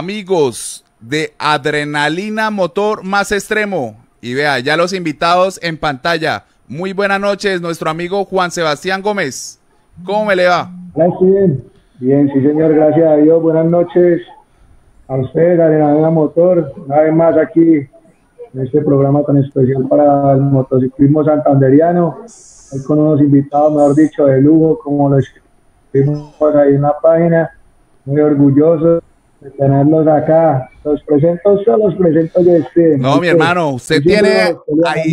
Amigos de Adrenalina Motor Más Extremo. Y vea, ya los invitados en pantalla. Muy buenas noches, nuestro amigo Juan Sebastián Gómez. ¿Cómo me le va? Bien, bien, sí señor, gracias a Dios. Buenas noches a ustedes, Adrenalina Motor. Una vez más aquí en este programa tan especial para el motociclismo santanderiano. Hoy con unos invitados, mejor dicho, de lujo, como lo escribimos ahí en la página. Muy orgullosos de tenerlos acá. Los presento solo, los presento yo este. No, mi hermano, usted tiene ahí.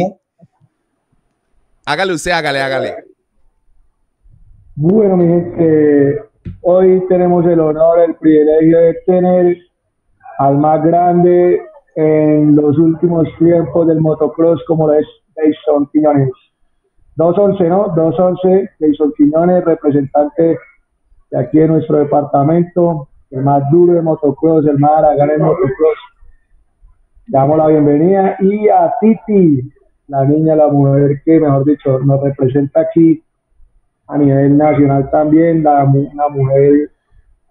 Hágale usted, hágale, hágale. Bueno, mi gente, hoy tenemos el honor, el privilegio de tener al más grande en los últimos tiempos del motocross, como lo es Jason Quiñones. 211, ¿no? 211, Jason Quiñones, representante de aquí de nuestro departamento, el más duro de motocross, el más aragán de motocross. Damos la bienvenida y a Titi, la niña, la mujer que, mejor dicho, nos representa aquí a nivel nacional también, la, una mujer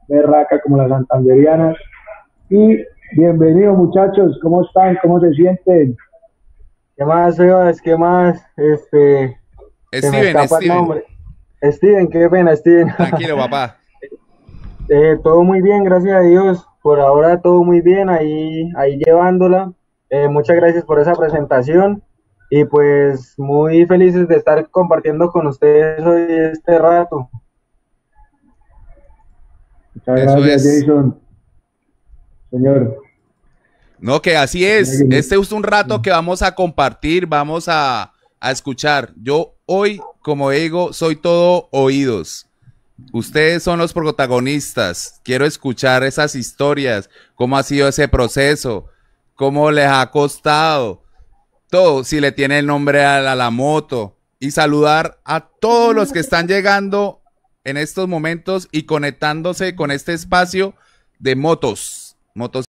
berraca como las santanderianas. Y bienvenido muchachos, ¿cómo están? ¿Cómo se sienten? ¿Qué más, Sebas? ¿Qué más? Este... Steven, Steven. Steven, qué pena, Steven. Tranquilo, papá. Eh, todo muy bien, gracias a Dios. Por ahora todo muy bien, ahí, ahí llevándola. Eh, muchas gracias por esa presentación y pues muy felices de estar compartiendo con ustedes hoy este rato. Muchas gracias, Jason. Señor. No, que así es. Este es un rato que vamos a compartir, vamos a, a escuchar. Yo hoy, como digo, soy todo oídos. Ustedes son los protagonistas. Quiero escuchar esas historias, cómo ha sido ese proceso, cómo les ha costado, todo, si le tiene el nombre a la, moto. Y saludar a todos los que están llegando en estos momentos y conectándose con este espacio de motos, motos